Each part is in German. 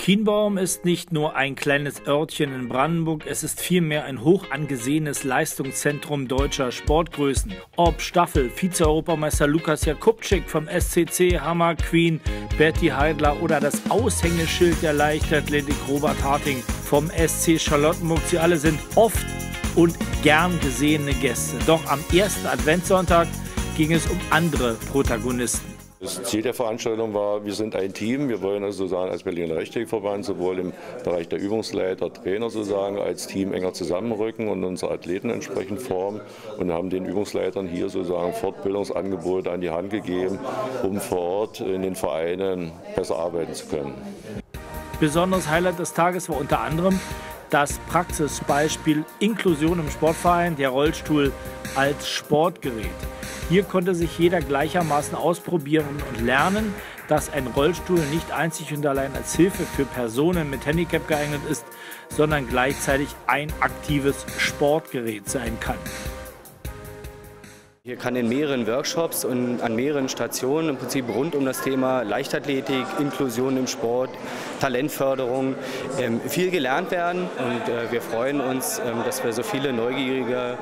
Kienbaum ist nicht nur ein kleines Örtchen in Brandenburg, es ist vielmehr ein hoch angesehenes Leistungszentrum deutscher Sportgrößen. Ob Staffel, Vize-Europameister Lukas Jakubczyk vom SCC Hammer Queen, Betty Heidler oder das Aushängeschild der Leichtathletik Robert Harting vom SC Charlottenburg, sie alle sind oft und gern gesehene Gäste. Doch am ersten Adventssonntag ging es um andere Protagonisten. Das Ziel der Veranstaltung war, wir sind ein Team. Wir wollen also sozusagen als Berliner Leichtathletikverband sowohl im Bereich der Übungsleiter, Trainer sozusagen als Team enger zusammenrücken und unsere Athleten entsprechend formen und haben den Übungsleitern hier sozusagen Fortbildungsangebote an die Hand gegeben, um vor Ort in den Vereinen besser arbeiten zu können. Besonderes Highlight des Tages war unter anderem das Praxisbeispiel Inklusion im Sportverein, der Rollstuhl als Sportgerät. Hier konnte sich jeder gleichermaßen ausprobieren und lernen, dass ein Rollstuhl nicht einzig und allein als Hilfe für Personen mit Handicap geeignet ist, sondern gleichzeitig ein aktives Sportgerät sein kann. Hier kann in mehreren Workshops und an mehreren Stationen im Prinzip rund um das Thema Leichtathletik, Inklusion im Sport, Talentförderung ähm, viel gelernt werden. Und äh, wir freuen uns, ähm, dass wir so viele neugierige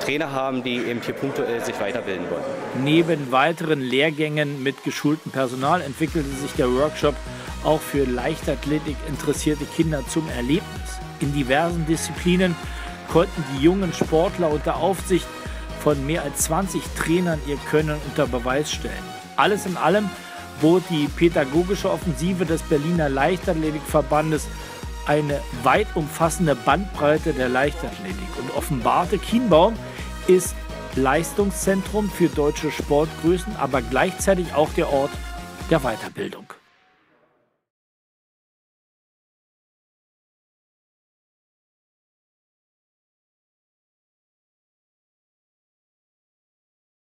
Trainer haben, die eben hier punktuell sich weiterbilden wollen. Neben weiteren Lehrgängen mit geschultem Personal entwickelte sich der Workshop auch für Leichtathletik interessierte Kinder zum Erlebnis. In diversen Disziplinen konnten die jungen Sportler unter Aufsicht von mehr als 20 Trainern ihr Können unter Beweis stellen. Alles in allem bot die pädagogische Offensive des Berliner Leichtathletikverbandes eine weit umfassende Bandbreite der Leichtathletik und offenbarte Kienbaum ist Leistungszentrum für deutsche Sportgrößen, aber gleichzeitig auch der Ort der Weiterbildung.